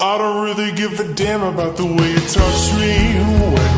I don't really give a damn about the way you touch me. When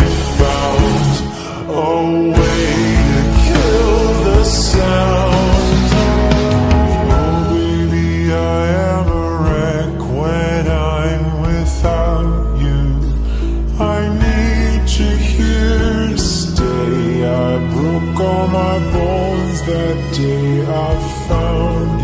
comes the day I found.